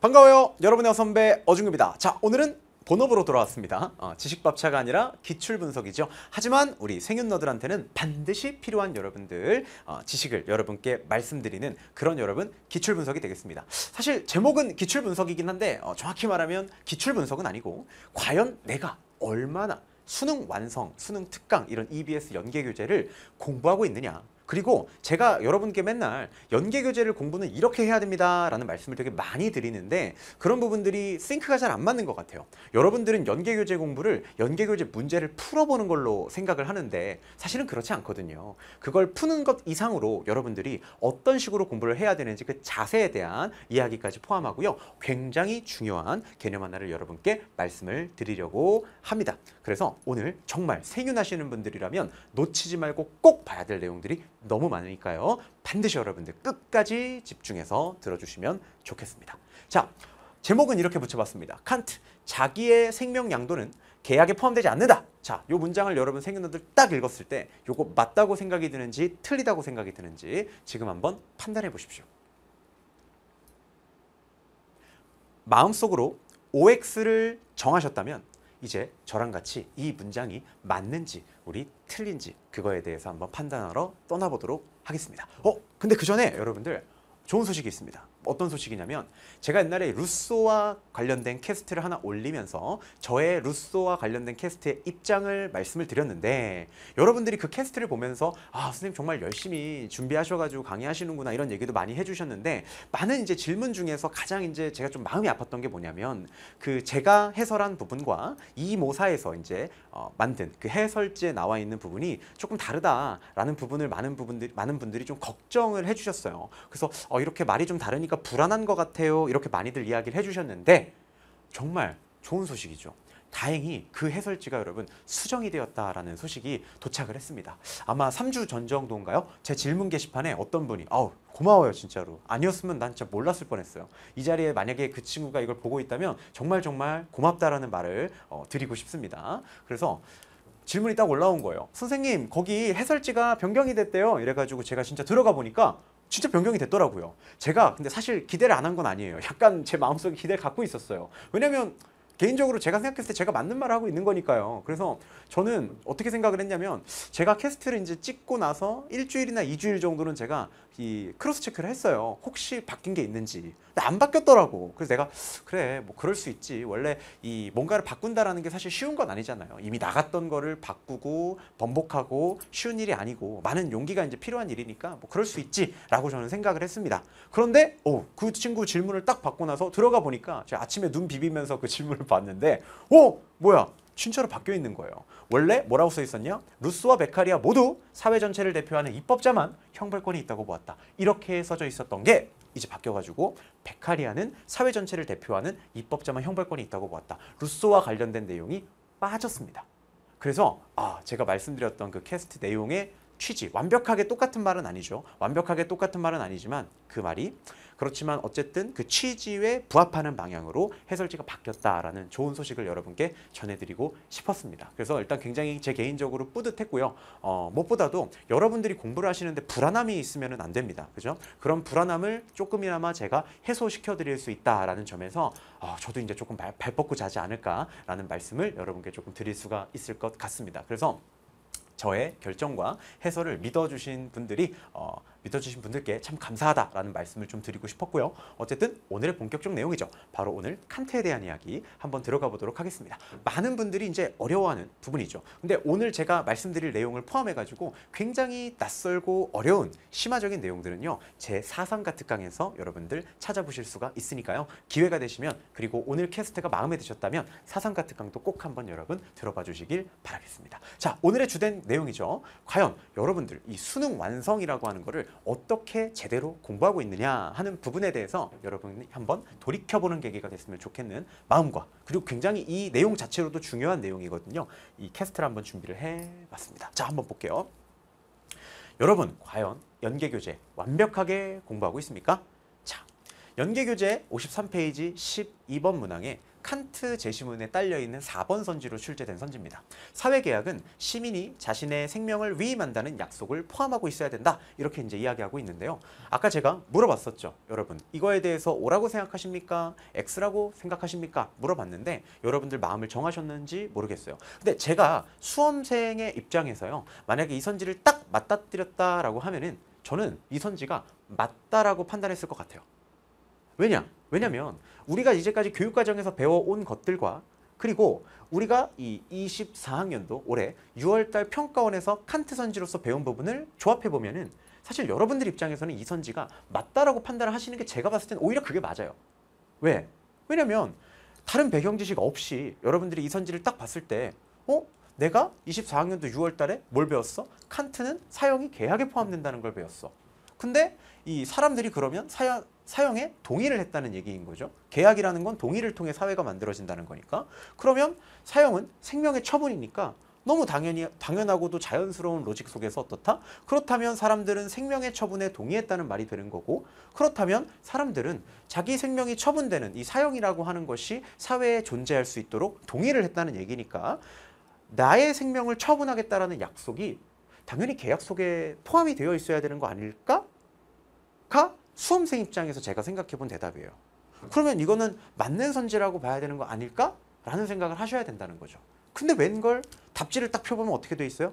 반가워요. 여러분의 선배 어중입니다. 자, 오늘은 본업으로 돌아왔습니다. 어, 지식밥차가 아니라 기출 분석이죠. 하지만 우리 생윤너들한테는 반드시 필요한 여러분들 어, 지식을 여러분께 말씀드리는 그런 여러분 기출 분석이 되겠습니다. 사실 제목은 기출 분석이긴 한데 어, 정확히 말하면 기출 분석은 아니고 과연 내가 얼마나 수능 완성, 수능 특강 이런 EBS 연계 교재를 공부하고 있느냐 그리고 제가 여러분께 맨날 연계 교재를 공부는 이렇게 해야 됩니다 라는 말씀을 되게 많이 드리는데 그런 부분들이 싱크가 잘 안 맞는 것 같아요. 여러분들은 연계 교재 공부를 연계 교재 문제를 풀어보는 걸로 생각을 하는데 사실은 그렇지 않거든요. 그걸 푸는 것 이상으로 여러분들이 어떤 식으로 공부를 해야 되는지 그 자세에 대한 이야기까지 포함하고요. 굉장히 중요한 개념 하나를 여러분께 말씀을 드리려고 합니다. 그래서 오늘 정말 생윤하시는 분들이라면 놓치지 말고 꼭 봐야 될 내용들이 너무 많으니까요. 반드시 여러분들 끝까지 집중해서 들어주시면 좋겠습니다. 자, 제목은 이렇게 붙여봤습니다. 칸트, 자기의 생명 양도는 계약에 포함되지 않는다. 자, 요 문장을 여러분 생년들 딱 읽었을 때 요거 맞다고 생각이 드는지 틀리다고 생각이 드는지 지금 한번 판단해 보십시오. 마음속으로 OX를 정하셨다면 이제 저랑 같이 이 문장이 맞는지 우리 틀린지 그거에 대해서 한번 판단하러 떠나보도록 하겠습니다. 어, 근데 그 전에 여러분들 좋은 소식이 있습니다. 어떤 소식이냐면 제가 옛날에 루소와 관련된 캐스트를 하나 올리면서 저의 루소와 관련된 캐스트의 입장을 말씀을 드렸는데 여러분들이 그 캐스트를 보면서 아 선생님 정말 열심히 준비하셔가지고 강의하시는구나 이런 얘기도 많이 해주셨는데 많은 이제 질문 중에서 가장 이제 제가 좀 마음이 아팠던 게 뭐냐면 그 제가 해설한 부분과 이 모사에서 이제 어, 만든 그 해설지에 나와 있는 부분이 조금 다르다라는 부분을 많은 부분들 많은 분들이 좀 걱정을 해주셨어요. 그래서 어, 이렇게 말이 좀 다르니까 불안한 것 같아요. 이렇게 많이들 이야기를 해주셨는데 정말 좋은 소식이죠. 다행히 그 해설지가 여러분 수정이 되었다라는 소식이 도착을 했습니다. 아마 3주 전 정도인가요? 제 질문 게시판에 어떤 분이 아우 고마워요 진짜로 아니었으면 난 진짜 몰랐을 뻔했어요. 이 자리에 만약에 그 친구가 이걸 보고 있다면 정말 정말 고맙다라는 말을 어, 드리고 싶습니다. 그래서 질문이 딱 올라온 거예요. 선생님 거기 해설지가 변경이 됐대요. 이래가지고 제가 진짜 들어가 보니까 진짜 변경이 됐더라고요. 제가 근데 사실 기대를 안 한 건 아니에요. 약간 제 마음속에 기대를 갖고 있었어요. 왜냐면 개인적으로 제가 생각했을 때 제가 맞는 말을 하고 있는 거니까요. 그래서 저는 어떻게 생각을 했냐면 제가 캐스트를 이제 찍고 나서 일주일이나 이주일 정도는 제가 이 cross check를 했어요. 혹시 바뀐 게 있는지. 근데 안 바뀌었더라고. 그래서 내가 그래 뭐 그럴 수 있지. 원래 이 뭔가를 바꾼다라는 게 사실 쉬운 건 아니잖아요. 이미 나갔던 거를 바꾸고 번복하고 쉬운 일이 아니고 많은 용기가 이제 필요한 일이니까 뭐 그럴 수 있지라고 저는 생각을 했습니다. 그런데 오, 그 친구 질문을 딱 받고 나서 들어가 보니까 제가 아침에 눈 비비면서 그 질문을 봤는데 오 뭐야 진짜로 바뀌어 있는 거예요. 원래 뭐라고 써 있었냐? 루스와 베카리아 모두 사회 전체를 대표하는 입법자만 형벌권이 있다고 보았다. 이렇게 써져 있었던 게 이제 바뀌어가지고 베카리아는 사회 전체를 대표하는 입법자만 형벌권이 있다고 보았다. 루소와 관련된 내용이 빠졌습니다. 그래서 아 제가 말씀드렸던 그 캐스트 내용의 취지 완벽하게 똑같은 말은 아니죠. 완벽하게 똑같은 말은 아니지만 그 말이 그렇지만 어쨌든 그 취지에 부합하는 방향으로 해설지가 바뀌었다라는 좋은 소식을 여러분께 전해드리고 싶었습니다. 그래서 일단 굉장히 제 개인적으로 뿌듯했고요. 어, 무엇보다도 여러분들이 공부를 하시는데 불안함이 있으면 안 됩니다. 그죠? 그런 불안함을 조금이나마 제가 해소시켜 드릴 수 있다라는 점에서 어, 저도 이제 조금 발, 발 뻗고 자지 않을까라는 말씀을 여러분께 조금 드릴 수가 있을 것 같습니다. 그래서 저의 결정과 해설을 믿어주신 분들이 어, 믿어주신 분들께 참 감사하다라는 말씀을 좀 드리고 싶었고요. 어쨌든 오늘의 본격적 내용이죠. 바로 오늘 칸트에 대한 이야기 한번 들어가 보도록 하겠습니다. 많은 분들이 이제 어려워하는 부분이죠. 근데 오늘 제가 말씀드릴 내용을 포함해가지고 굉장히 낯설고 어려운 심화적인 내용들은요. 제 사상가 특강에서 여러분들 찾아보실 수가 있으니까요. 기회가 되시면 그리고 오늘 캐스트가 마음에 드셨다면 사상가 특강도 꼭 한번 여러분 들어봐 주시길 바라겠습니다. 자, 오늘의 주된 내용이죠. 과연 여러분들 이 수능 완성이라고 하는 거를 어떻게 제대로 공부하고 있느냐 하는 부분에 대해서 여러분이 한번 돌이켜보는 계기가 됐으면 좋겠는 마음과 그리고 굉장히 이 내용 자체로도 중요한 내용이거든요. 이 캐스트를 한번 준비를 해봤습니다. 자, 한번 볼게요. 여러분, 과연 연계교재 완벽하게 공부하고 있습니까? 자, 연계교재 53페이지 12번 문항에 칸트 제시문에 딸려 있는 4번 선지로 출제된 선지입니다. 사회계약은 시민이 자신의 생명을 위임한다는 약속을 포함하고 있어야 된다. 이렇게 이제 이야기하고 있는데요. 아까 제가 물어봤었죠. 여러분, 이거에 대해서 O라고 생각하십니까? X라고 생각하십니까? 물어봤는데 여러분들 마음을 정하셨는지 모르겠어요. 근데 제가 수험생의 입장에서요. 만약에 이 선지를 딱 맞닥뜨렸다라고 하면은 저는 이 선지가 맞다라고 판단했을 것 같아요. 왜냐? 왜냐면 우리가 이제까지 교육 과정에서 배워온 것들과 그리고 우리가 이 24학년도 올해 6월달 평가원에서 칸트 선지로서 배운 부분을 조합해 보면은 사실 여러분들 입장에서는 이 선지가 맞다라고 판단을 하시는 게 제가 봤을 때는 오히려 그게 맞아요. 왜? 왜냐면 다른 배경 지식 없이 여러분들이 이 선지를 딱 봤을 때 어? 내가 24학년도 6월 달에 뭘 배웠어? 칸트는 사형이 계약에 포함된다는 걸 배웠어. 근데 이 사람들이 그러면 사형, 사형에 동의를 했다는 얘기인 거죠. 계약이라는 건 동의를 통해 사회가 만들어진다는 거니까. 그러면 사형은 생명의 처분이니까 너무 당연히 당연하고도 자연스러운 로직 속에서 어떻다? 그렇다면 사람들은 생명의 처분에 동의했다는 말이 되는 거고 그렇다면 사람들은 자기 생명이 처분되는 이 사형이라고 하는 것이 사회에 존재할 수 있도록 동의를 했다는 얘기니까 나의 생명을 처분하겠다라는 약속이 당연히 계약 속에 포함이 되어 있어야 되는 거 아닐까? 가 수험생 입장에서 제가 생각해 본 대답이에요. 그러면 이거는 맞는 선지라고 봐야 되는 거 아닐까? 라는 생각을 하셔야 된다는 거죠. 근데 웬걸 답지를 딱 펴보면 어떻게 돼 있어요?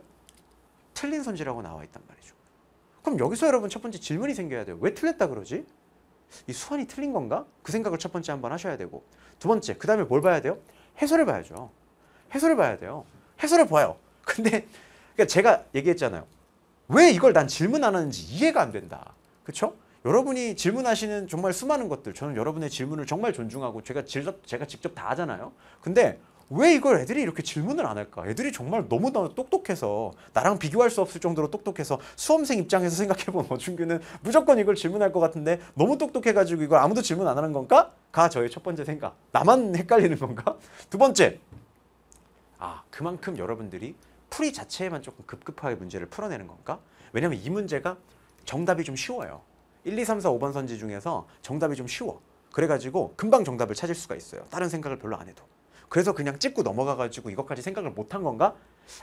틀린 선지라고 나와 있단 말이죠. 그럼 여기서 여러분 첫 번째 질문이 생겨야 돼요. 왜 틀렸다 그러지? 이 수완이 틀린 건가? 그 생각을 첫 번째 한번 하셔야 되고 두 번째 그 다음에 뭘 봐야 돼요? 해설을 봐야죠. 해설을 봐야 돼요. 해설을 봐요. 근데 그러니까 제가 얘기했잖아요. 왜 이걸 난 질문 안 하는지 이해가 안 된다. 그렇죠? 여러분이 질문하시는 정말 수많은 것들 저는 여러분의 질문을 정말 존중하고 제가 직접 제가 직접 다 하잖아요. 근데 왜 이걸 애들이 이렇게 질문을 안 할까? 애들이 정말 너무너무 똑똑해서 나랑 비교할 수 없을 정도로 똑똑해서 수험생 입장에서 생각해보면 어준규는 무조건 이걸 질문할 것 같은데 너무 똑똑해가지고 이걸 아무도 질문 안 하는 건가? 가 저의 첫 번째 생각. 나만 헷갈리는 건가? 두 번째. 아 그만큼 여러분들이 풀이 자체에만 조금 급급하게 문제를 풀어내는 건가? 왜냐면 이 문제가 정답이 좀 쉬워요. 1, 2, 3, 4, 5번 선지 중에서 정답이 좀 쉬워. 그래가지고 금방 정답을 찾을 수가 있어요. 다른 생각을 별로 안 해도. 그래서 그냥 찍고 넘어가가지고 이것까지 생각을 못한 건가?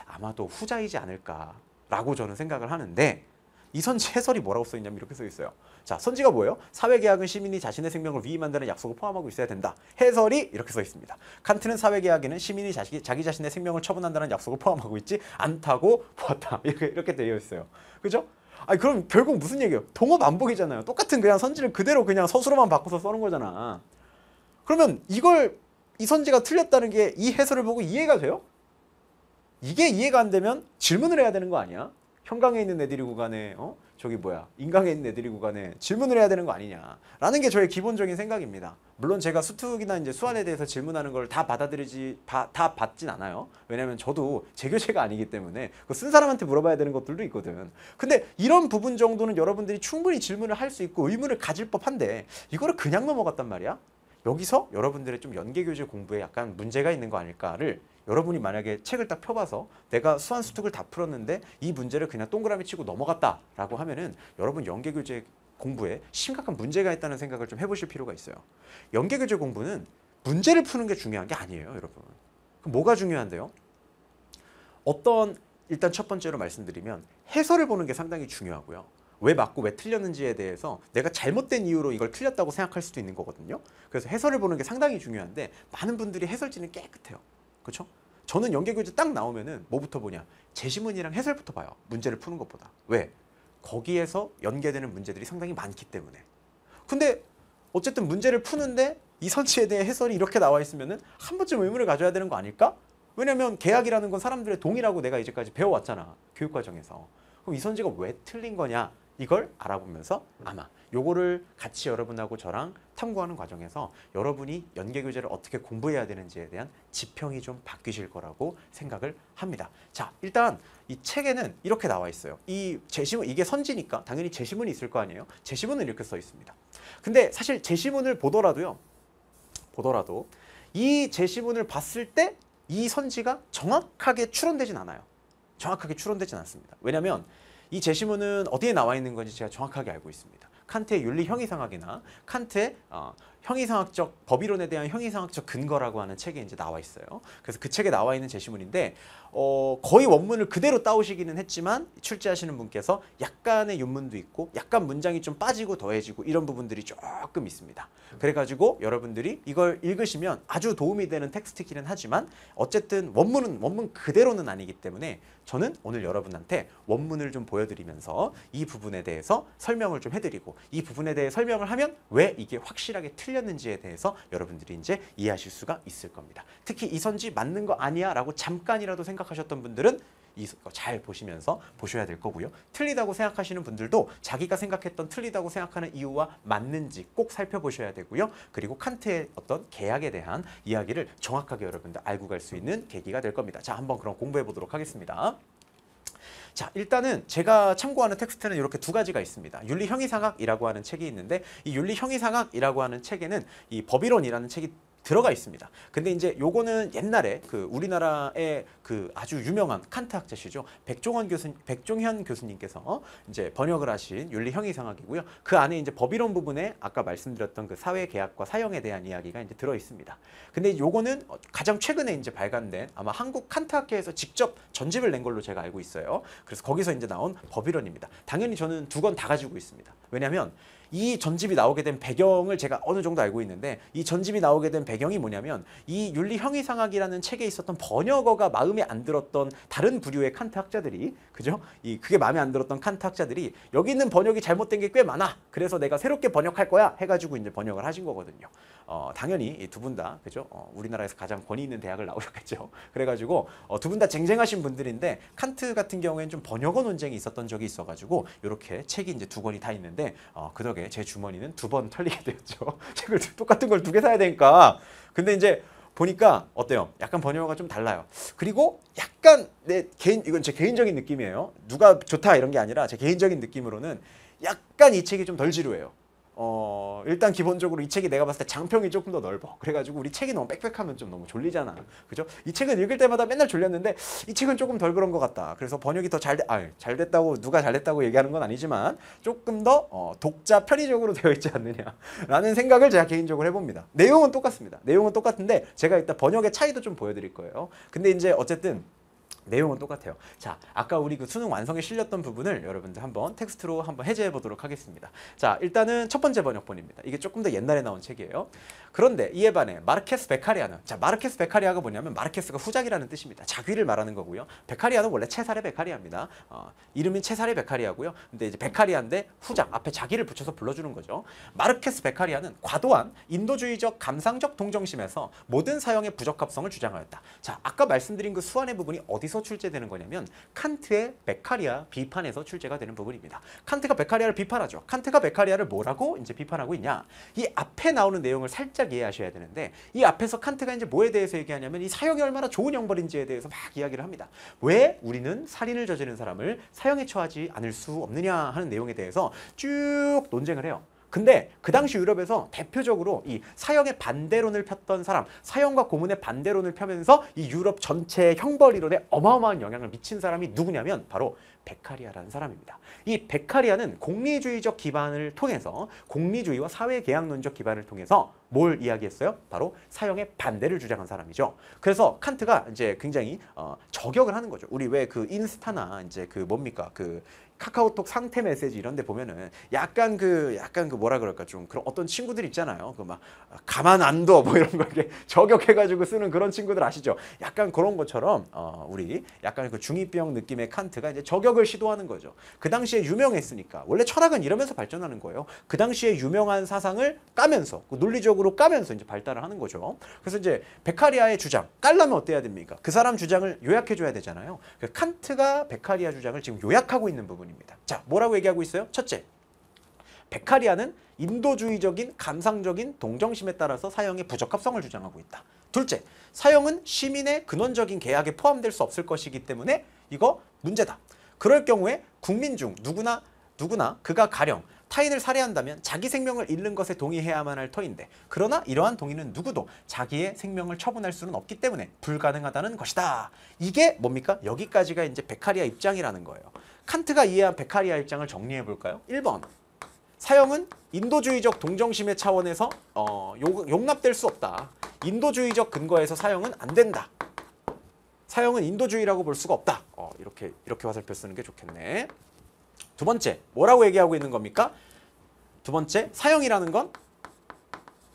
아마도 후자이지 않을까라고 저는 생각을 하는데 이 선지 해설이 뭐라고 써 있냐면 이렇게 써 있어요. 자, 선지가 뭐예요? 사회계약은 시민이 자신의 생명을 위임한다는 약속을 포함하고 있어야 된다. 해설이 이렇게 써 있습니다. 칸트는 사회계약에는 시민이 자기, 자기 자신의 생명을 처분한다는 약속을 포함하고 있지 않다고 보았다. 이렇게, 이렇게 되어 있어요. 그죠? 아니 그럼 결국 무슨 얘기예요? 동업 반복이잖아요. 똑같은 그냥 선지를 그대로 그냥 서술어만 바꿔서 써는 거잖아. 그러면 이걸 이 선지가 틀렸다는 게 이 해설을 보고 이해가 돼요? 이게 이해가 안 되면 질문을 해야 되는 거 아니야? 형강에 있는 애들이 구간에 어? 저기 뭐야 인강에 있는 애들이 구간에 질문을 해야 되는 거 아니냐라는 게 저의 기본적인 생각입니다. 물론 제가 수특이나 이제 수완에 대해서 질문하는 걸 다 받아들이지 바, 다 받진 않아요. 왜냐면 저도 제 교재가 아니기 때문에 그 쓴 사람한테 물어봐야 되는 것들도 있거든. 근데 이런 부분 정도는 여러분들이 충분히 질문을 할 수 있고 의문을 가질 법한데 이거를 그냥 넘어갔단 말이야. 여기서 여러분들의 좀 연계 교재 공부에 약간 문제가 있는 거 아닐까를 여러분이 만약에 책을 딱 펴봐서 내가 수완수특을 다 풀었는데 이 문제를 그냥 동그라미 치고 넘어갔다라고 하면은 여러분 연계교재 공부에 심각한 문제가 있다는 생각을 좀 해보실 필요가 있어요. 연계교재 공부는 문제를 푸는 게 중요한 게 아니에요, 여러분. 그럼 뭐가 중요한데요? 어떤 일단 첫 번째로 말씀드리면 해설을 보는 게 상당히 중요하고요. 왜 맞고 왜 틀렸는지에 대해서 내가 잘못된 이유로 이걸 틀렸다고 생각할 수도 있는 거거든요. 그래서 해설을 보는 게 상당히 중요한데 많은 분들이 해설지는 깨끗해요. 그렇죠? 저는 연계교재 딱 나오면은 뭐부터 보냐? 제시문이랑 해설부터 봐요. 문제를 푸는 것보다. 왜? 거기에서 연계되는 문제들이 상당히 많기 때문에. 근데 어쨌든 문제를 푸는데 이 선지에 대해 해설이 이렇게 나와 있으면은 한 번쯤 의문을 가져야 되는 거 아닐까? 왜냐면 계약이라는 건 사람들의 동의라고 내가 이제까지 배워왔잖아. 교육 과정에서. 그럼 이 선지가 왜 틀린 거냐? 이걸 알아보면서 아마 요거를 같이 여러분하고 저랑 탐구하는 과정에서 여러분이 연계교재를 어떻게 공부해야 되는지에 대한 지평이 좀 바뀌실 거라고 생각을 합니다. 자, 일단 이 책에는 이렇게 나와 있어요. 이 제시문, 이게 선지니까 당연히 제시문이 있을 거 아니에요? 제시문은 이렇게 써 있습니다. 근데 사실 제시문을 보더라도요, 보더라도 이 제시문을 봤을 때 이 선지가 정확하게 추론되진 않아요. 정확하게 추론되진 않습니다. 왜냐하면 이 제시문은 어디에 나와 있는 건지 제가 정확하게 알고 있습니다. 칸트의 윤리 형이상학이나 칸트의 어, 형이상학적 법이론에 대한 형이상학적 근거라고 하는 책에 이제 나와 있어요. 그래서 그 책에 나와 있는 제시문인데 어, 거의 원문을 그대로 따오시기는 했지만 출제하시는 분께서 약간의 윤문도 있고 약간 문장이 좀 빠지고 더해지고 이런 부분들이 조금 있습니다. 그래가지고 여러분들이 이걸 읽으시면 아주 도움이 되는 텍스트기는 하지만 어쨌든 원문은 원문 그대로는 아니기 때문에 저는 오늘 여러분한테 원문을 좀 보여드리면서 이 부분에 대해서 설명을 좀 해드리고 이 부분에 대해 설명을 하면 왜 이게 확실하게 틀 렸는지에 대해서 여러분들이 이제 이해하실 수가 있을 겁니다. 특히 이 선지 맞는 거 아니야 라고 잠깐이라도 생각하셨던 분들은 이거 잘 보시면서 보셔야 될 거고요. 틀리다고 생각하시는 분들도 자기가 생각했던 틀리다고 생각하는 이유와 맞는지 꼭 살펴보셔야 되고요. 그리고 칸트의 어떤 계약에 대한 이야기를 정확하게 여러분들 알고 갈 수 있는 계기가 될 겁니다. 자, 한번 그럼 공부해 보도록 하겠습니다. 자, 일단은 제가 참고하는 텍스트는 이렇게 두 가지가 있습니다. 윤리 형이상학이라고 하는 책이 있는데 이 윤리 형이상학이라고 하는 책에는 이 법이론이라는 책이 들어가 있습니다. 근데 이제 요거는 옛날에 그 우리나라의 그 아주 유명한 칸트 학자시죠. 백종원 교수 백종현 교수님께서 이제 번역을 하신 윤리 형이상학이고요. 그 안에 이제 법이론 부분에 아까 말씀드렸던 그 사회 계약과 사형에 대한 이야기가 이제 들어 있습니다. 근데 요거는 가장 최근에 이제 발간된 아마 한국 칸트 학회에서 직접 전집을 낸 걸로 제가 알고 있어요. 그래서 거기서 이제 나온 법이론입니다. 당연히 저는 두 권 다 가지고 있습니다. 왜냐하면 이 전집이 나오게 된 배경을 제가 어느 정도 알고 있는데 이 전집이 나오게 된 배경이 뭐냐면 이 윤리 형이상학이라는 책에 있었던 번역어가 마음에 안 들었던 다른 부류의 칸트 학자들이 그죠? 이 그게 마음에 안 들었던 칸트 학자들이 여기 있는 번역이 잘못된 게 꽤 많아. 그래서 내가 새롭게 번역할 거야 해가지고 이제 번역을 하신 거거든요. 어, 당연히 두 분 다 그죠? 어, 우리나라에서 가장 권위 있는 대학을 나오셨겠죠. 그래가지고 어, 두분 다 쟁쟁하신 분들인데 칸트 같은 경우에는 좀 번역어 논쟁이 있었던 적이 있어가지고 이렇게 책이 이제 두 권이 다 있는데 어, 그 덕에 제 주머니는 두 번 털리게 되었죠. 책을 똑같은 걸 두 개 사야 되니까. 근데 이제 보니까 어때요? 약간 번역어가 좀 달라요. 그리고 약간 내 개인 이건 제 개인적인 느낌이에요. 누가 좋다 이런 게 아니라 제 개인적인 느낌으로는 약간 이 책이 좀 덜 지루해요. 어, 일단 기본적으로 이 책이 내가 봤을 때 장평이 조금 더 넓어. 그래가지고 우리 책이 너무 빽빽하면 좀 너무 졸리잖아. 그죠? 이 책은 읽을 때마다 맨날 졸렸는데 이 책은 조금 덜 그런 것 같다. 그래서 번역이 더 잘, 아, 잘 됐다고 누가 잘 됐다고 얘기하는 건 아니지만 조금 더 어, 독자 편의적으로 되어 있지 않느냐라는 생각을 제가 개인적으로 해봅니다. 내용은 똑같습니다. 내용은 똑같은데 제가 이따 번역의 차이도 좀 보여드릴 거예요. 근데 이제 어쨌든 내용은 똑같아요. 자, 아까 우리 그 수능 완성에 실렸던 부분을 여러분들 한번 텍스트로 한번 해제해 보도록 하겠습니다. 자, 일단은 첫 번째 번역본입니다. 이게 조금 더 옛날에 나온 책이에요. 그런데 이에 반해 마르케스 베카리아는 자, 마르케스 베카리아가 뭐냐면 마르케스가 후작이라는 뜻입니다. 작위를 말하는 거고요. 베카리아는 원래 체사레 베카리아입니다. 어, 이름이 체사레 베카리아고요. 근데 이제 베카리아인데 후작 앞에 작위를 붙여서 불러주는 거죠. 마르케스 베카리아는 과도한 인도주의적 감상적 동정심에서 모든 사형의 부적합성을 주장하였다. 자, 아까 말씀드린 그 수완의 부분이 어디서 어디서 출제되는 거냐면 칸트의 베카리아 비판에서 출제가 되는 부분입니다. 칸트가 베카리아를 비판하죠. 칸트가 베카리아를 뭐라고 이제 비판하고 있냐? 이 앞에 나오는 내용을 살짝 이해하셔야 되는데 이 앞에서 칸트가 이제 뭐에 대해서 얘기하냐면 이 사형이 얼마나 좋은 형벌인지에 대해서 막 이야기를 합니다. 왜 우리는 살인을 저지른 사람을 사형에 처하지 않을 수 없느냐 하는 내용에 대해서 쭉 논쟁을 해요. 근데 그 당시 유럽에서 대표적으로 이 사형의 반대론을 폈던 사람, 사형과 고문의 반대론을 펴면서 이 유럽 전체 형벌 이론에 어마어마한 영향을 미친 사람이 누구냐면 바로 베카리아라는 사람입니다. 이 베카리아는 공리주의적 기반을 통해서 공리주의와 사회계약론적 기반을 통해서 뭘 이야기했어요? 바로 사형의 반대를 주장한 사람이죠. 그래서 칸트가 이제 굉장히 어, 저격을 하는 거죠. 우리 왜 그 인스타나 이제 그 뭡니까 그 카카오톡 상태 메시지 이런 데 보면은 약간 그 약간 그 뭐라 그럴까 좀 그런 어떤 친구들 있잖아요. 그 막 가만 안 둬 뭐 이런 거 이렇게 저격해 가지고 쓰는 그런 친구들 아시죠? 약간 그런 것처럼 어 우리 약간 그 중2병 느낌의 칸트가 이제 저격을 시도하는 거죠. 그 당시에 유명했으니까. 원래 철학은 이러면서 발전하는 거예요. 그 당시에 유명한 사상을 까면서 그 논리적으로 까면서 이제 발달을 하는 거죠. 그래서 이제 베카리아의 주장 깔려면 어때야 됩니까? 그 사람 주장을 요약해 줘야 되잖아요. 그 칸트가 베카리아 주장을 지금 요약하고 있는 부분입니다. 부분입니다. 자, 뭐라고 얘기하고 있어요? 첫째, 베카리아는 인도주의적인 감상적인 동정심에 따라서 사형의 부적합성을 주장하고 있다. 둘째, 사형은 시민의 근원적인 계약에 포함될 수 없을 것이기 때문에 이거 문제다. 그럴 경우에 국민 중 누구나 누구나 그가 가령 타인을 살해한다면 자기 생명을 잃는 것에 동의해야만 할 터인데 그러나 이러한 동의는 누구도 자기의 생명을 처분할 수는 없기 때문에 불가능하다는 것이다. 이게 뭡니까? 여기까지가 이제 베카리아 입장이라는 거예요. 칸트가 이해한 베카리아 입장을 정리해 볼까요? 1번. 사형은 인도주의적 동정심의 차원에서 어, 용, 용납될 수 없다. 인도주의적 근거에서 사형은 안 된다. 사형은 인도주의라고 볼 수가 없다. 어, 이렇게 이렇게 화살표 쓰는 게 좋겠네. 두 번째, 뭐라고 얘기하고 있는 겁니까? 두 번째, 사형이라는 건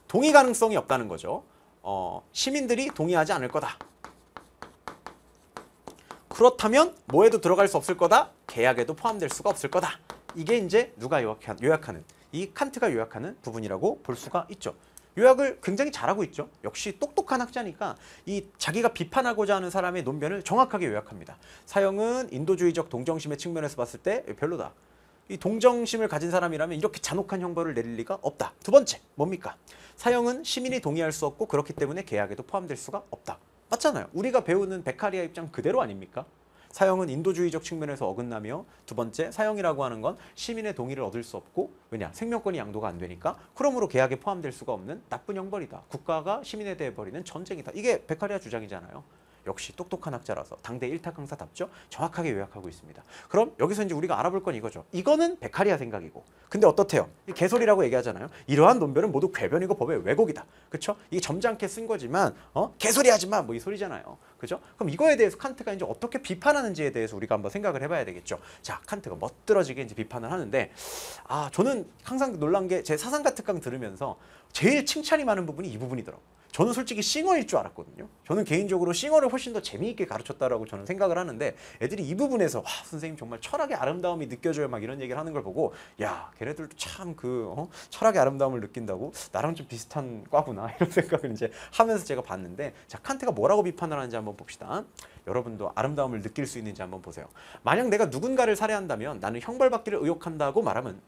동의 가능성이 없다는 거죠. 어, 시민들이 동의하지 않을 거다. 그렇다면 뭐에도 들어갈 수 없을 거다. 계약에도 포함될 수가 없을 거다. 이게 이제 누가 요약하는 이 칸트가 요약하는 부분이라고 볼 수가 있죠. 요약을 굉장히 잘하고 있죠. 역시 똑똑한 학자니까 이 자기가 비판하고자 하는 사람의 논변을 정확하게 요약합니다. 사형은 인도주의적 동정심의 측면에서 봤을 때 별로다. 이 동정심을 가진 사람이라면 이렇게 잔혹한 형벌을 내릴 리가 없다. 두 번째, 뭡니까? 사형은 시민이 동의할 수 없고 그렇기 때문에 계약에도 포함될 수가 없다. 맞잖아요. 우리가 배우는 베카리아 입장 그대로 아닙니까? 사형은 인도주의적 측면에서 어긋나며 두 번째 사형이라고 하는 건 시민의 동의를 얻을 수 없고 왜냐 생명권이 양도가 안 되니까 그러므로 계약에 포함될 수가 없는 나쁜 형벌이다. 국가가 시민에 대해 벌이는 전쟁이다. 이게 베카리아 주장이잖아요. 역시 똑똑한 학자라서 당대 일타 강사답죠. 정확하게 요약하고 있습니다. 그럼 여기서 이제 우리가 알아볼 건 이거죠. 이거는 베카리아 생각이고. 근데 어떻대요? 개소리라고 얘기하잖아요. 이러한 논변은 모두 궤변이고 법의 왜곡이다. 그렇죠? 이게 점잖게 쓴 거지만 어? 개소리 하지 마. 뭐 이 소리잖아요. 그죠? 그럼 이거에 대해서 칸트가 이제 어떻게 비판하는지에 대해서 우리가 한번 생각을 해봐야 되겠죠. 자, 칸트가 멋들어지게 이제 비판을 하는데 아, 저는 항상 놀란 게 제 사상가 특강 들으면서 제일 칭찬이 많은 부분이 이 부분이더라고요. 저는 솔직히 싱어일 줄 알았거든요. 저는 개인적으로 싱어를 훨씬 더 재미있게 가르쳤다라고 저는 생각을 하는데 애들이 이 부분에서 와 선생님 정말 철학의 아름다움이 느껴져요 막 이런 얘기를 하는 걸 보고 야 걔네들도 참그 어? 철학의 아름다움을 느낀다고 나랑 좀 비슷한 과구나 이런 생각을 이제 하면서 제가 봤는데 자 칸트가 뭐라고 비판을 하는지 한번 봅시다. 여러분도 아름다움을 느낄 수 있는지 한번 보세요. 만약 내가 누군가를 살해한다면 나는 형벌받기를 의혹한다고 말하면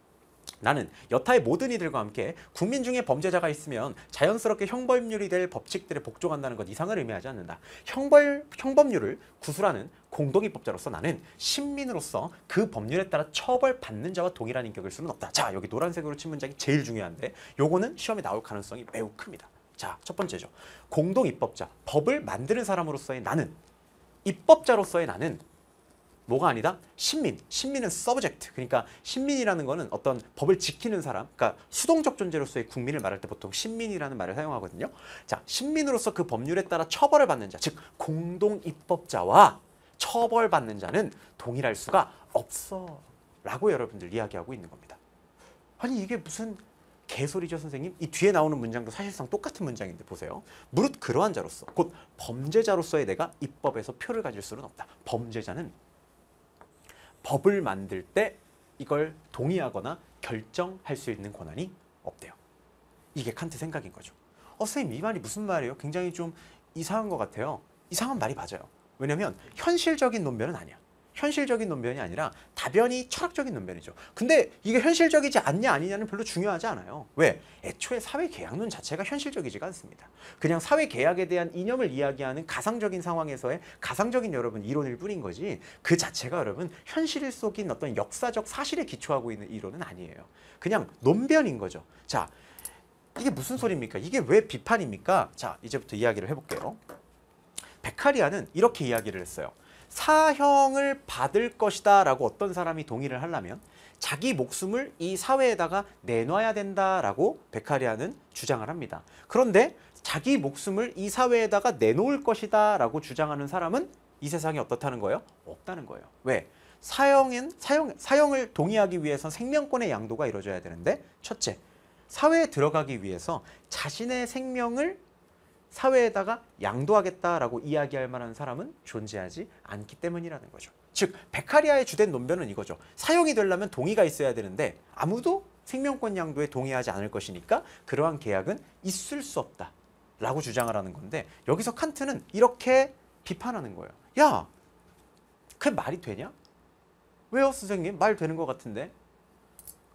나는 여타의 모든 이들과 함께 국민 중에 범죄자가 있으면 자연스럽게 형벌률이 될 법칙들에 복종한다는 것 이상을 의미하지 않는다. 형벌 형법률을 구술하는 공동입법자로서 나는 신민으로서 그 법률에 따라 처벌받는 자와 동일한 인격일 수는 없다. 자, 여기 노란색으로 친 문장이 제일 중요한데 요거는 시험에 나올 가능성이 매우 큽니다. 자, 첫 번째죠. 공동입법자, 법을 만드는 사람으로서의 나는 입법자로서의 나는 뭐가 아니다? 신민. 신민은 subject. 그러니까 신민이라는 거는 어떤 법을 지키는 사람, 그러니까 수동적 존재로서의 국민을 말할 때 보통 신민이라는 말을 사용하거든요. 자, 신민으로서 그 법률에 따라 처벌을 받는 자, 즉 공동 입법자와 처벌받는 자는 동일할 수가 없어. 라고 여러분들 이야기하고 있는 겁니다. 아니 이게 무슨 개소리죠 선생님? 이 뒤에 나오는 문장도 사실상 똑같은 문장인데 보세요. 무릇 그러한 자로서 곧 범죄자로서의 내가 입법에서 표를 가질 수는 없다. 범죄자는 법을 만들 때 이걸 동의하거나 결정할 수 있는 권한이 없대요. 이게 칸트 생각인 거죠. 어, 선생님 이 말이 무슨 말이에요? 굉장히 좀 이상한 것 같아요. 이상한 말이 맞아요. 왜냐면 현실적인 논변은 아니야. 현실적인 논변이 아니라 다변이 철학적인 논변이죠. 근데 이게 현실적이지 않냐 아니냐는 별로 중요하지 않아요. 왜? 애초에 사회 계약론 자체가 현실적이지가 않습니다. 그냥 사회 계약에 대한 이념을 이야기하는 가상적인 상황에서의 가상적인 여러분 이론일 뿐인 거지 그 자체가 여러분 현실 속인 어떤 역사적 사실에 기초하고 있는 이론은 아니에요. 그냥 논변인 거죠. 자, 이게 무슨 소리입니까? 이게 왜 비판입니까? 자, 이제부터 이야기를 해볼게요. 베카리아는 이렇게 이야기를 했어요. 사형을 받을 것이다 라고 어떤 사람이 동의를 하려면 자기 목숨을 이 사회에다가 내놔야 된다라고 베카리아는 주장을 합니다. 그런데 자기 목숨을 이 사회에다가 내놓을 것이다 라고 주장하는 사람은 이 세상에 어떻다는 거예요? 없다는 거예요. 왜? 사형은 사형, 사형을 동의하기 위해서 생명권의 양도가 이루어져야 되는데 첫째, 사회에 들어가기 위해서 자신의 생명을 사회에다가 양도하겠다라고 이야기할 만한 사람은 존재하지 않기 때문이라는 거죠. 즉 베카리아의 주된 논변은 이거죠. 사용이 되려면 동의가 있어야 되는데 아무도 생명권 양도에 동의하지 않을 것이니까 그러한 계약은 있을 수 없다. 라고 주장을 하는 건데 여기서 칸트는 이렇게 비판하는 거예요. 야, 그 말이 되냐? 왜요, 선생님? 말 되는 것 같은데?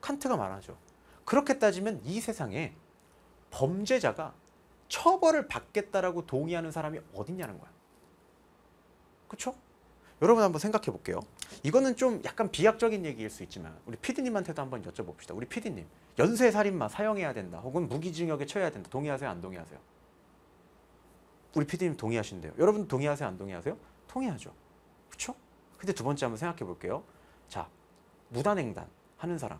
칸트가 말하죠. 그렇게 따지면 이 세상에 범죄자가 처벌을 받겠다라고 동의하는 사람이 어딨냐는 거야. 그렇죠? 여러분 한번 생각해 볼게요. 이거는 좀 약간 비약적인 얘기일 수 있지만 우리 피디님한테도 한번 여쭤봅시다. 우리 피디님 연쇄 살인마 사형해야 된다. 혹은 무기징역에 처해야 된다. 동의하세요? 안 동의하세요? 우리 피디님 동의하신대요. 여러분 동의하세요? 안 동의하세요? 동의하죠. 그렇죠? 근데 두 번째 한번 생각해 볼게요. 자, 무단횡단 하는 사람